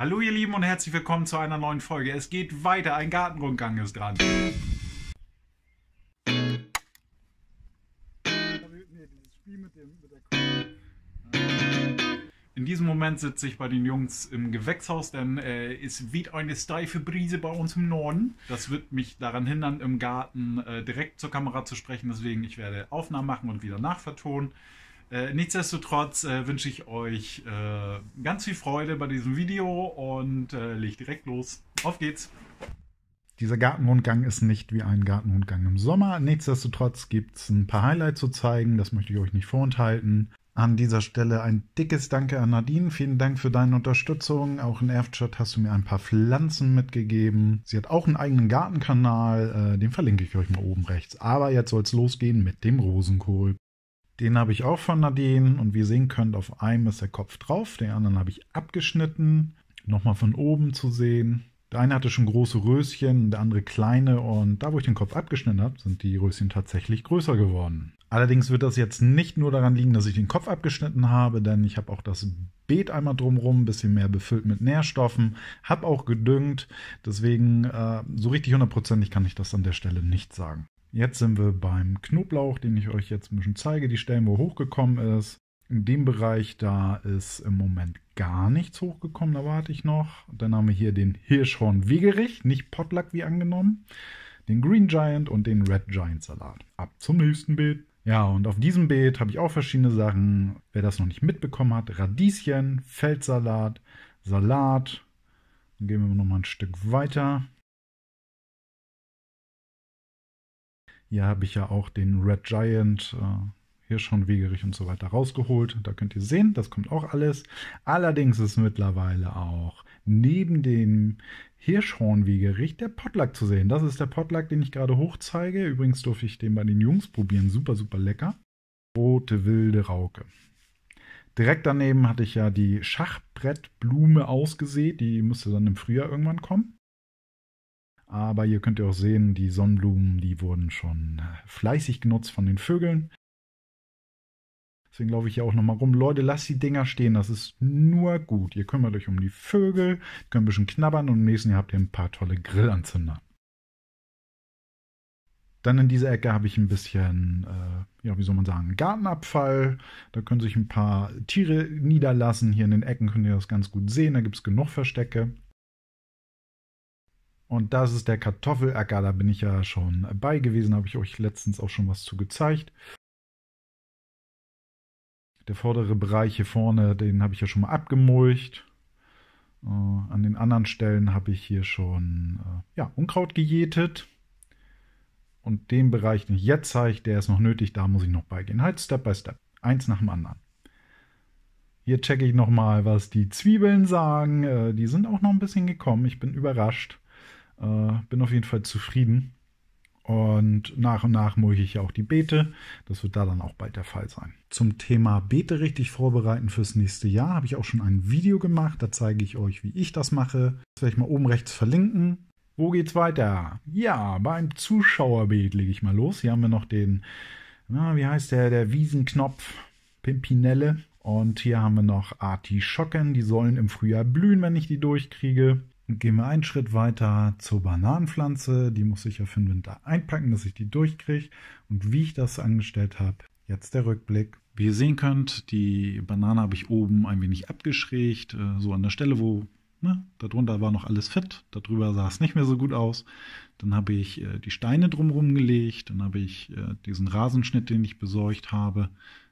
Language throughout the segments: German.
Hallo ihr Lieben und herzlich willkommen zu einer neuen Folge. Es geht weiter, ein Gartenrundgang ist dran. In diesem Moment sitze ich bei den Jungs im Gewächshaus, denn äh, es weht eine steife Brise bei uns im Norden. Das wird mich daran hindern, im Garten äh, direkt zur Kamera zu sprechen. Deswegen, ich werde Aufnahmen machen und wieder nachvertonen. Äh, nichtsdestotrotz äh, wünsche ich euch äh, ganz viel Freude bei diesem Video und äh, leg direkt los. Auf geht's! Dieser Gartenrundgang ist nicht wie ein Gartenrundgang im Sommer. Nichtsdestotrotz gibt es ein paar Highlights zu zeigen. Das möchte ich euch nicht vorenthalten. An dieser Stelle ein dickes Danke an Nadine. Vielen Dank für deine Unterstützung. Auch in Erftstadt hast du mir ein paar Pflanzen mitgegeben. Sie hat auch einen eigenen Gartenkanal. Äh, den verlinke ich euch mal oben rechts. Aber jetzt soll es losgehen mit dem Rosenkohl. Den habe ich auch von Nadine und wie ihr sehen könnt, auf einem ist der Kopf drauf, den anderen habe ich abgeschnitten. Nochmal von oben zu sehen. Der eine hatte schon große Röschen, der andere kleine und da, wo ich den Kopf abgeschnitten habe, sind die Röschen tatsächlich größer geworden. Allerdings wird das jetzt nicht nur daran liegen, dass ich den Kopf abgeschnitten habe, denn ich habe auch das Beet einmal drumherum ein bisschen mehr befüllt mit Nährstoffen, habe auch gedüngt, deswegen äh, so richtig hundertprozentig kann ich das an der Stelle nicht sagen. Jetzt sind wir beim Knoblauch, den ich euch jetzt ein bisschen zeige, die Stellen, wo hochgekommen ist. In dem Bereich, da ist im Moment gar nichts hochgekommen, da warte ich noch. Dann haben wir hier den Hirschhorn Wegerich, nicht Potluck wie angenommen, den Green Giant und den Red Giant Salat. Ab zum nächsten Beet. Ja, und auf diesem Beet habe ich auch verschiedene Sachen. Wer das noch nicht mitbekommen hat, Radieschen, Feldsalat, Salat. Dann gehen wir noch mal ein Stück weiter. Hier habe ich ja auch den Red Giant, äh, Hirschhornwegerich und so weiter rausgeholt. Da könnt ihr sehen, das kommt auch alles. Allerdings ist mittlerweile auch neben dem Hirschhornwegerich der Potluck zu sehen. Das ist der Potluck, den ich gerade hochzeige. Übrigens durfte ich den bei den Jungs probieren. Super, super lecker. Rote wilde Rauke. Direkt daneben hatte ich ja die Schachbrettblume ausgesät. Die müsste dann im Frühjahr irgendwann kommen. Aber hier könnt ihr auch sehen, die Sonnenblumen, die wurden schon fleißig genutzt von den Vögeln. Deswegen laufe ich hier auch nochmal rum. Leute, lasst die Dinger stehen. Das ist nur gut. Ihr kümmert euch um die Vögel, könnt ein bisschen knabbern und im nächsten Jahr habt ihr ein paar tolle Grillanzünder. Dann in dieser Ecke habe ich ein bisschen, äh, ja, wie soll man sagen, Gartenabfall. Da können sich ein paar Tiere niederlassen. Hier in den Ecken könnt ihr das ganz gut sehen. Da gibt es genug Verstecke. Und das ist der Kartoffelacker, da bin ich ja schon bei gewesen, habe ich euch letztens auch schon was zu gezeigt. Der vordere Bereich hier vorne, den habe ich ja schon mal abgemulcht. Äh, an den anderen Stellen habe ich hier schon äh, ja, Unkraut gejätet. Und den Bereich, den ich jetzt zeige, der ist noch nötig, da muss ich noch beigehen. Halt Step by Step. Eins nach dem anderen. Hier checke ich nochmal, was die Zwiebeln sagen. Äh, die sind auch noch ein bisschen gekommen. Ich bin überrascht. Äh, bin auf jeden Fall zufrieden. Und nach und nach mulche ich auch die Beete. Das wird da dann auch bald der Fall sein. Zum Thema Beete richtig vorbereiten fürs nächste Jahr habe ich auch schon ein Video gemacht. Da zeige ich euch, wie ich das mache. Das werde ich mal oben rechts verlinken. Wo geht's weiter? Ja, beim Zuschauerbeet lege ich mal los. Hier haben wir noch den, na, wie heißt der, der Wiesenknopf, Pimpinelle. Und hier haben wir noch Artischocken. Die sollen im Frühjahr blühen, wenn ich die durchkriege. Gehen wir einen Schritt weiter zur Bananenpflanze. Die muss ich ja für den Winter einpacken, dass ich die durchkriege. Und wie ich das angestellt habe, jetzt der Rückblick. Wie ihr sehen könnt, die Banane habe ich oben ein wenig abgeschrägt, äh, so an der Stelle, wo, ne, darunter war noch alles fett, darüber sah es nicht mehr so gut aus. Dann habe ich äh, die Steine drumherum gelegt, dann habe ich äh, diesen Rasenschnitt, den ich besorgt habe,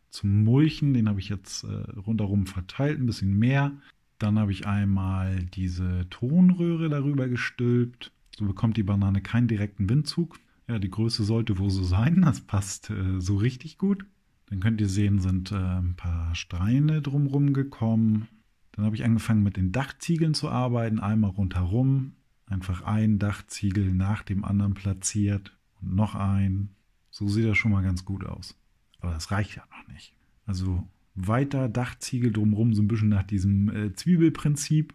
zum Mulchen, den habe ich jetzt rundherum verteilt, ein bisschen mehr. Dann habe ich einmal diese Tonröhre darüber gestülpt. So bekommt die Banane keinen direkten Windzug. Ja, die Größe sollte wohl so sein. Das passt äh, so richtig gut. Dann könnt ihr sehen, sind äh, ein paar Steine drumherum gekommen. Dann habe ich angefangen mit den Dachziegeln zu arbeiten. Einmal rundherum. Einfach ein Dachziegel nach dem anderen platziert. Und noch ein. So sieht das schon mal ganz gut aus. Aber das reicht ja noch nicht. Also weiter Dachziegel drumherum, so ein bisschen nach diesem äh, Zwiebelprinzip.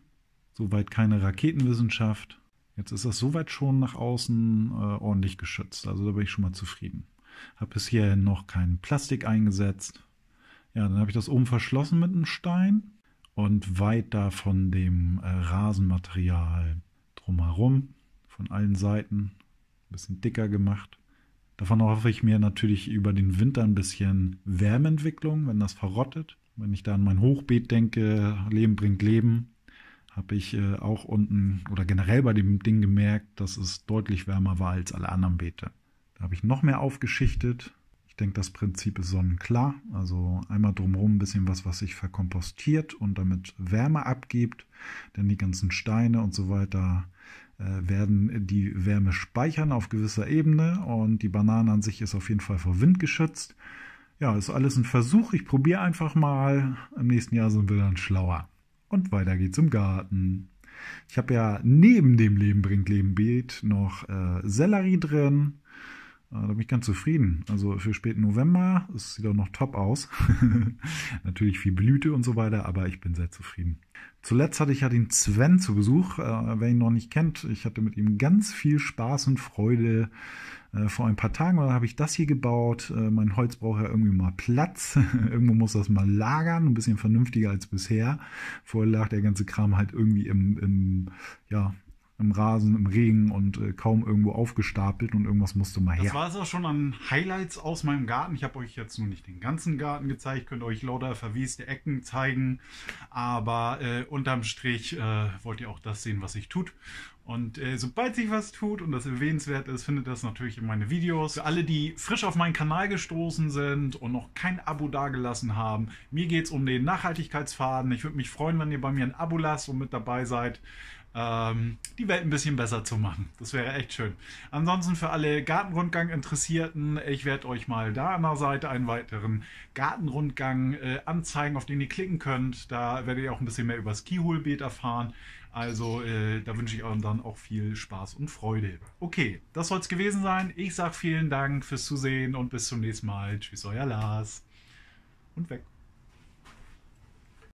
Soweit keine Raketenwissenschaft. Jetzt ist das soweit schon nach außen äh, ordentlich geschützt. Also da bin ich schon mal zufrieden. Habe bisher noch kein Plastik eingesetzt. Ja, dann habe ich das oben verschlossen mit einem Stein. und weiter von dem äh, Rasenmaterial drumherum, von allen Seiten, ein bisschen dicker gemacht. Davon hoffe ich mir natürlich über den Winter ein bisschen Wärmeentwicklung, wenn das verrottet. Wenn ich da an mein Hochbeet denke, Leben bringt Leben, habe ich äh, auch unten oder generell bei dem Ding gemerkt, dass es deutlich wärmer war als alle anderen Beete. Da habe ich noch mehr aufgeschichtet. Ich denke, das Prinzip ist sonnenklar. Also einmal drumherum ein bisschen was, was sich verkompostiert und damit Wärme abgibt. Denn die ganzen Steine und so weiter äh, werden die Wärme speichern auf gewisser Ebene. Und die Banane an sich ist auf jeden Fall vor Wind geschützt. Ja, ist alles ein Versuch. Ich probiere einfach mal. Im nächsten Jahr sind wir dann schlauer. Und weiter geht's im Garten. Ich habe ja neben dem Leben bringt Leben Beet noch äh, Sellerie drin. Äh, da bin ich ganz zufrieden. Also für späten November, es sieht auch noch top aus. Natürlich viel Blüte und so weiter, aber ich bin sehr zufrieden. Zuletzt hatte ich ja den Sven zu Besuch. Äh, wer ihn noch nicht kennt, ich hatte mit ihm ganz viel Spaß und Freude äh, vor ein paar Tagen habe ich das hier gebaut. Mein Holz braucht ja irgendwie mal Platz. Irgendwo muss das mal lagern, ein bisschen vernünftiger als bisher. Vorher lag der ganze Kram halt irgendwie im, im ja, im Rasen, im Regen und äh, kaum irgendwo aufgestapelt und irgendwas musste mal her. Das war es auch schon an Highlights aus meinem Garten. Ich habe euch jetzt nur nicht den ganzen Garten gezeigt, könnt euch lauter verwieste Ecken zeigen, aber äh, unterm Strich äh, wollt ihr auch das sehen, was sich tut. Und äh, sobald sich was tut und das erwähnenswert ist, findet das natürlich in meine Videos. Für alle, die frisch auf meinen Kanal gestoßen sind und noch kein Abo dagelassen haben, mir geht es um den Nachhaltigkeitsfaden. Ich würde mich freuen, wenn ihr bei mir ein Abo lasst und mit dabei seid ähm, die Welt ein bisschen besser zu machen. Das wäre echt schön. Ansonsten für alle Gartenrundgang-Interessierten, ich werde euch mal da an der Seite einen weiteren Gartenrundgang äh, anzeigen, auf den ihr klicken könnt. Da werdet ihr auch ein bisschen mehr über das Keyhole-Beet erfahren. Also äh, da wünsche ich euch dann auch viel Spaß und Freude. Okay, das soll es gewesen sein. Ich sage vielen Dank fürs Zusehen und bis zum nächsten Mal. Tschüss, euer Lars. Und weg.